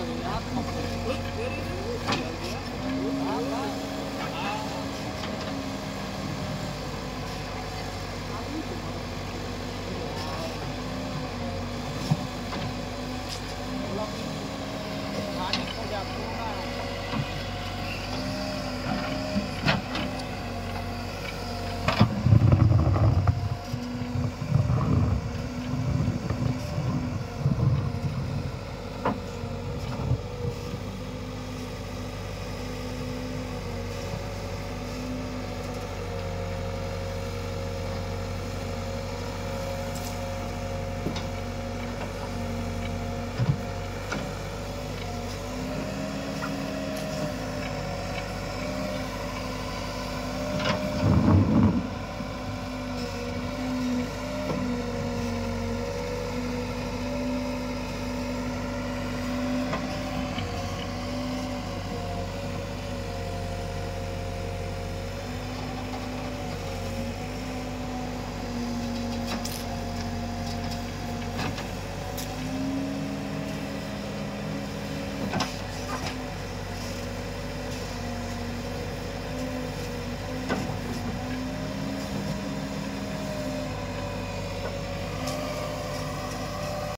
Oh, yeah.